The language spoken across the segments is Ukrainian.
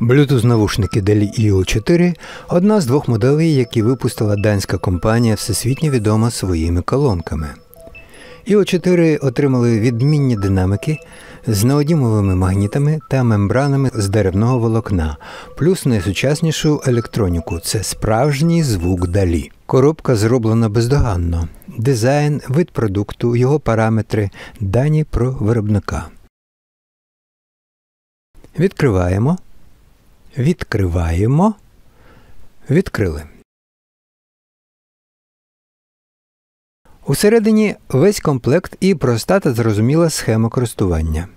Bluetooth-навушники Deli EO 4 одна з двох моделей, які випустила данська компанія, всесвітньо відома своїми колонками. EO 4 отримали відмінні динамики з неодімовими магнітами та мембранами з деревного волокна, плюс найсучаснішу електроніку це справжній звук далі. Коробка зроблена бездоганно. Дизайн, вид продукту, його параметри, дані про виробника. Відкриваємо. Відкриваємо. Відкрили. Усередині весь комплект і проста та зрозуміла схема користування.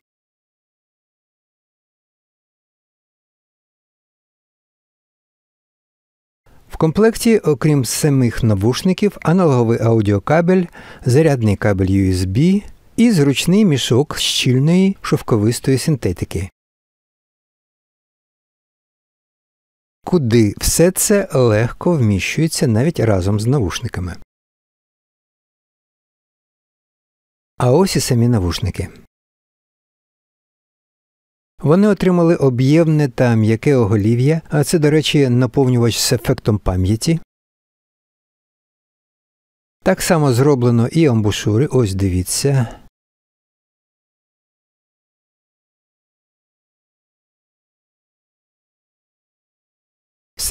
В комплекті, окрім самих навушників, аналоговий аудіокабель, зарядний кабель USB і зручний мішок щільної шовковистої синтетики. Куди все це легко вміщується навіть разом з навушниками. А ось і самі навушники. Вони отримали об'ємне та м'яке оголів'я, а це, до речі, наповнювач з ефектом пам'яті. Так само зроблено і амбушури. Ось дивіться.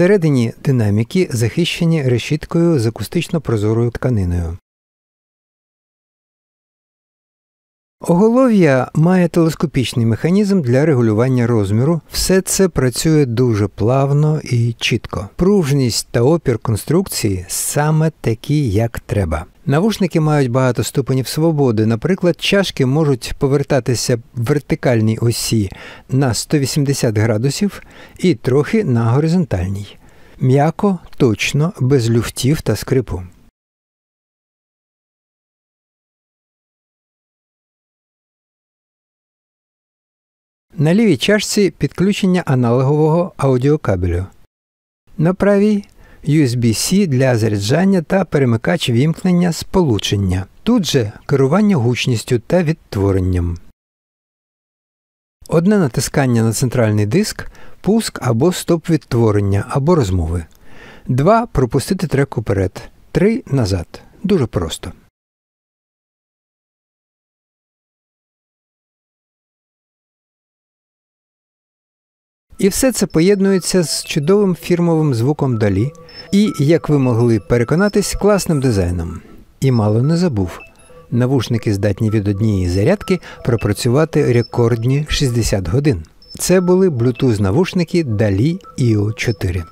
Всередині динаміки захищені решіткою з акустично прозорою тканиною. Оголов'я має телескопічний механізм для регулювання розміру. Все це працює дуже плавно і чітко. Пружність та опір конструкції саме такі, як треба. Навушники мають багато ступенів свободи. Наприклад, чашки можуть повертатися в вертикальній осі на 180 градусів і трохи на горизонтальній. М'яко, точно, без люфтів та скрипу. На лівій чашці підключення аналогового аудіокабелю. На правій USB-C для заряджання та перемикач вімкнення сполучення. Тут же керування гучністю та відтворенням. Одне натискання на центральний диск, пуск або стоп відтворення або розмови. Два пропустити трек уперед. Три назад. Дуже просто. І все це поєднується з чудовим фірмовим звуком далі і, як ви могли переконатись, класним дизайном. І мало не забув. Навушники здатні від однієї зарядки пропрацювати рекордні 60 годин. Це були Bluetooth навушники Dali IO 4.